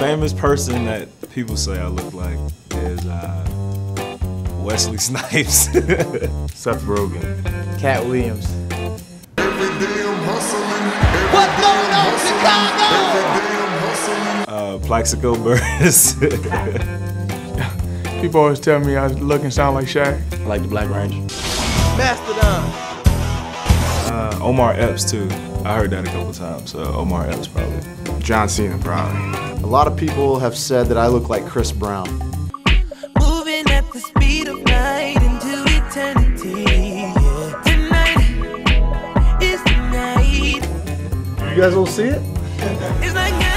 famous person that people say I look like is uh, Wesley Snipes. Seth Rogen. Katt Williams. What's going on, Chicago? uh, Plaxico Burress. People always tell me I look and sound like Shaq. I like the Black Ranger. Mastodon. uh, Omar Epps too. I heard that a couple times. So Omar Epps probably. John Cena, probably. A lot of people have said that I look like Chris Brown. Moving at the speed of light into eternity. Yeah. Tonight is the night. You guys will see it? It's like